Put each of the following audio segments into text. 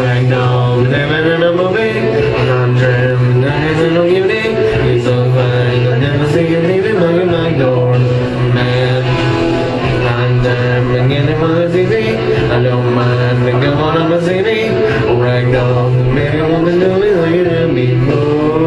Ragdoll, living in a movie. I'm dreaming, living in a beauty. He's so fine, I'll never see you leaving my door. Man, I'm dreaming, on the TV. I don't mind, think I wanna be CD. Ragdoll, maybe I want to do it like you did before.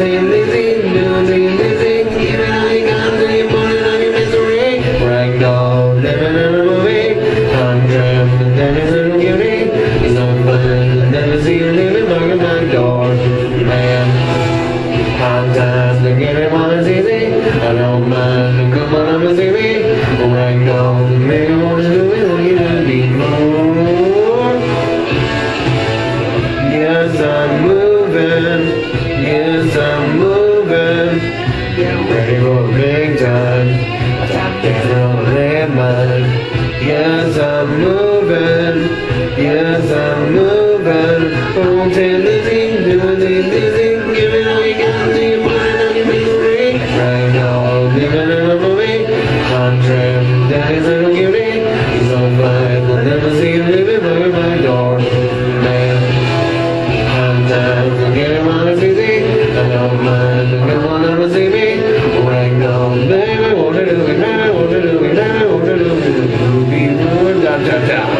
the moving. Yes, I'm moving. Oh, Tennessee, doing it dizzy. Give it all you got, see you put it on your misery. Right now, living in a movie. I'm dreaming, daddy's little cutie. He's on fire, we'll never see you leaving by my door. Man. Sometimes I get it when it's easy. I don't mind if you wanna ever see me. Ragdoll, baby, what to do, baby, what to do, baby, what to do, baby, what da da da. Yes,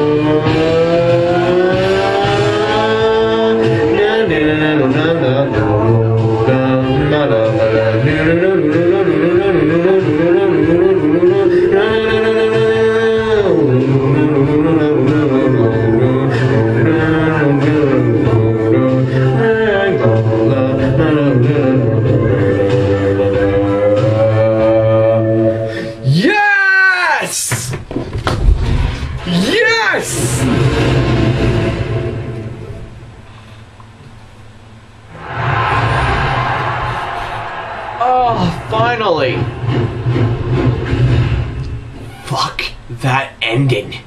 Yes! Yes! Oh, finally! Fuck that ending.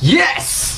Yes!